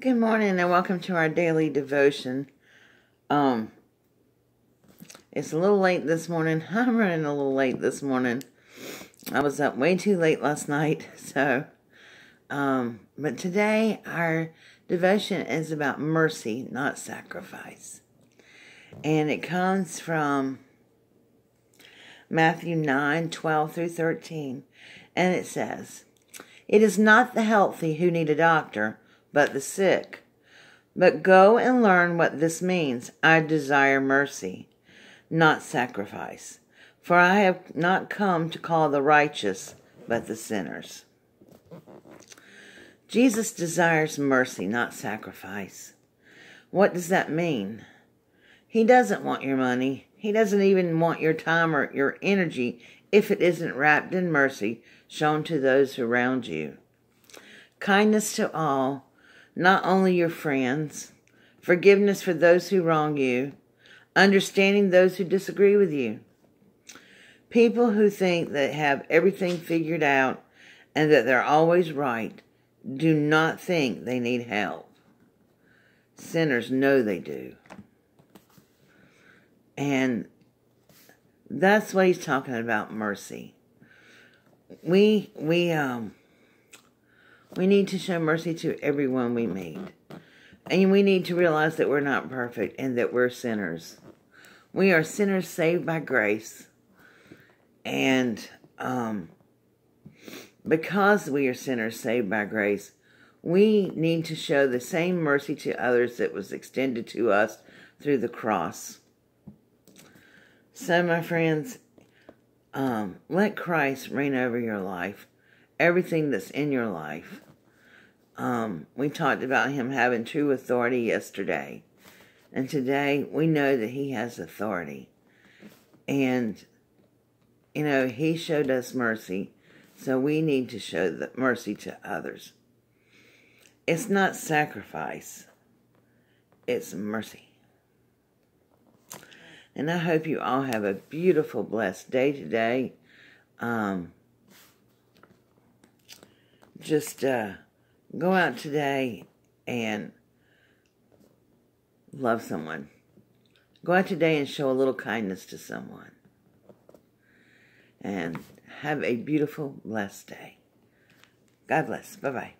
Good morning and welcome to our daily devotion. Um it's a little late this morning. I'm running a little late this morning. I was up way too late last night, so um but today our devotion is about mercy, not sacrifice. And it comes from Matthew 9, 12 through 13. And it says, It is not the healthy who need a doctor, but the sick. But go and learn what this means. I desire mercy, not sacrifice. For I have not come to call the righteous, but the sinners. Jesus desires mercy, not sacrifice. What does that mean? He doesn't want your money. He doesn't even want your time or your energy if it isn't wrapped in mercy shown to those around you. Kindness to all, not only your friends, forgiveness for those who wrong you, understanding those who disagree with you. People who think they have everything figured out and that they're always right do not think they need help. Sinners know they do. And that's what he's talking about mercy. We we um we need to show mercy to everyone we meet. And we need to realize that we're not perfect and that we're sinners. We are sinners saved by grace. And um, because we are sinners saved by grace, we need to show the same mercy to others that was extended to us through the cross. So, my friends, um, let Christ reign over your life everything that's in your life. Um, we talked about him having true authority yesterday. And today we know that he has authority. And, you know, he showed us mercy. So we need to show the mercy to others. It's not sacrifice, it's mercy. And I hope you all have a beautiful, blessed day today. Um, just uh, go out today and love someone. Go out today and show a little kindness to someone. And have a beautiful, blessed day. God bless. Bye bye.